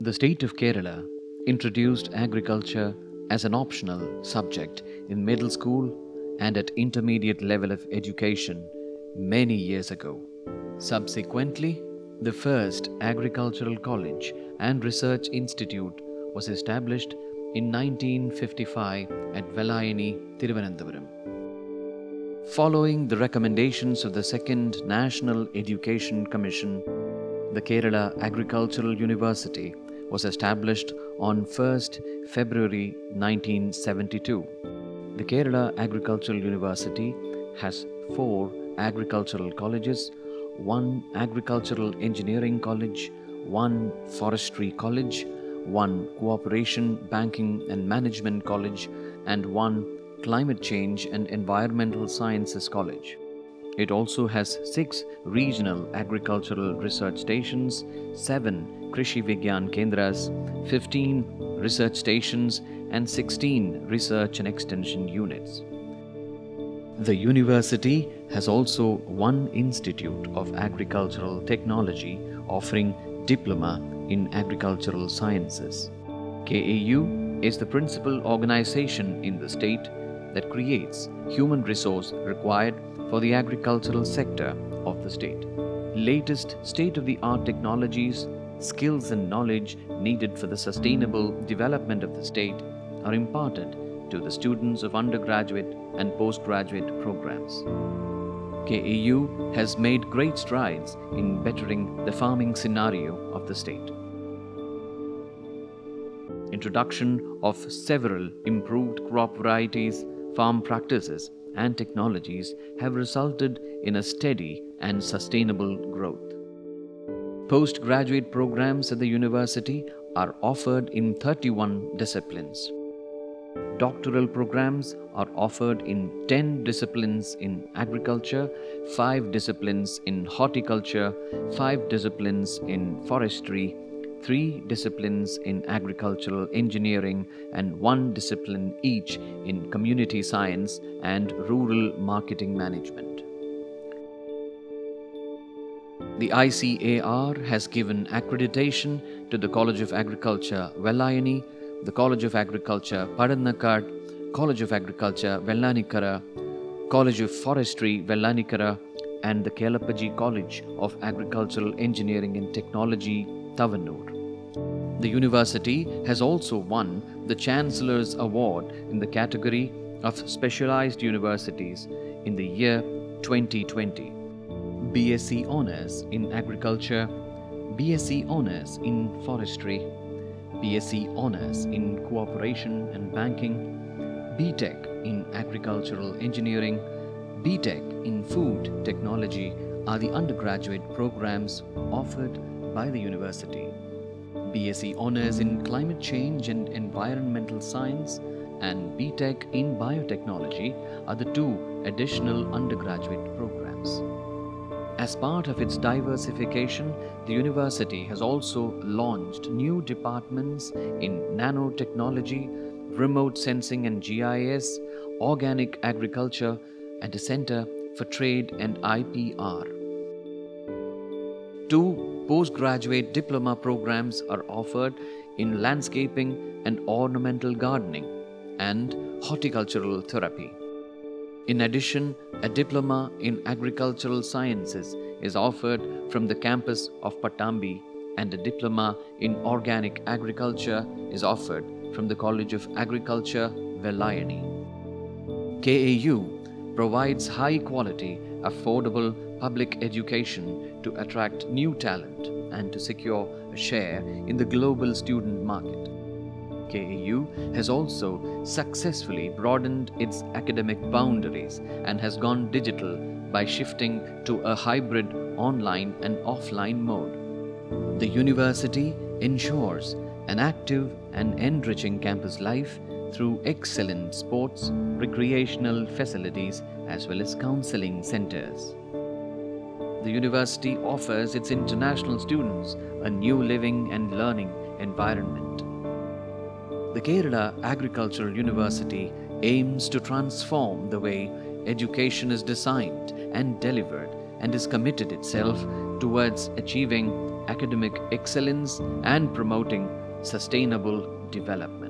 The state of Kerala introduced agriculture as an optional subject in middle school and at intermediate level of education many years ago. Subsequently, the first agricultural college and research institute was established in 1955 at Vellayani, Thiruvananthapuram. Following the recommendations of the Second National Education Commission, the Kerala Agricultural University was established on 1st February 1972. The Kerala Agricultural University has four agricultural colleges, one agricultural engineering college, one forestry college, one cooperation banking and management college, and one climate change and environmental sciences college. It also has six regional agricultural research stations, seven Krishi Vigyan Kendras, 15 research stations, and 16 research and extension units. The university has also one institute of agricultural technology offering diploma in agricultural sciences. KAU is the principal organization in the state that creates human resource required for the agricultural sector of the state. Latest state of the art technologies, skills, and knowledge needed for the sustainable development of the state are imparted to the students of undergraduate and postgraduate programs. KAU has made great strides in bettering the farming scenario of the state. Introduction of several improved crop varieties, farm practices, and technologies have resulted in a steady and sustainable growth. Postgraduate programs at the university are offered in 31 disciplines. Doctoral programs are offered in 10 disciplines in agriculture, 5 disciplines in horticulture, 5 disciplines in forestry, 3 disciplines in agricultural engineering, and 1 discipline each in community science and rural marketing management. The ICAR has given accreditation to the College of Agriculture, Vellayani, the College of Agriculture, Padanakkad, College of Agriculture, Vellanikara, College of Forestry, Vellanikara, and the Kelappaji College of Agricultural Engineering and Technology, Tavanur. The university has also won the Chancellor's Award in the category of Specialized Universities in the year 2020. BSc Honours in Agriculture, BSc Honours in Forestry, BSc Honours in Cooperation and Banking, BTech in Agricultural Engineering, BTech in Food Technology are the undergraduate programs offered by the university. BSc Honours in Climate Change and Environmental Science and BTech in Biotechnology are the two additional undergraduate programs. As part of its diversification, the university has also launched new departments in nanotechnology, remote sensing and GIS, organic agriculture, and a center for trade and IPR. Two postgraduate diploma programs are offered in landscaping and ornamental gardening and horticultural therapy. In addition, a diploma in agricultural sciences is offered from the campus of Pattambi and a diploma in organic agriculture is offered from the College of Agriculture, Vellayani. KAU provides high quality, affordable public education to attract new talent and to secure a share in the global student market. KAU has also successfully broadened its academic boundaries and has gone digital by shifting to a hybrid online and offline mode. The university ensures an active and enriching campus life through excellent sports, recreational facilities, as well as counseling centers. The university offers its international students a new living and learning environment. The Kerala Agricultural University aims to transform the way education is designed and delivered and has committed itself towards achieving academic excellence and promoting sustainable development.